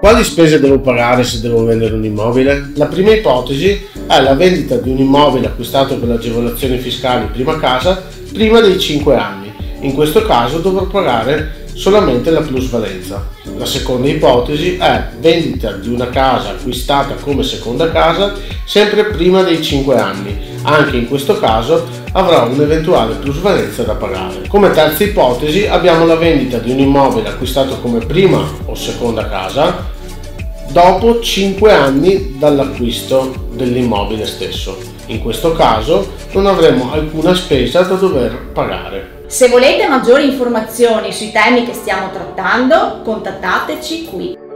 Quali spese devo pagare se devo vendere un immobile? La prima ipotesi è la vendita di un immobile acquistato per le agevolazioni fiscali prima casa prima dei 5 anni. In questo caso dovrò pagare solamente la plusvalenza. La seconda ipotesi è vendita di una casa acquistata come seconda casa sempre prima dei 5 anni. Anche in questo caso avrò un'eventuale plusvalenza da pagare. Come terza ipotesi abbiamo la vendita di un immobile acquistato come prima o seconda casa dopo 5 anni dall'acquisto dell'immobile stesso. In questo caso non avremo alcuna spesa da dover pagare. Se volete maggiori informazioni sui temi che stiamo trattando, contattateci qui.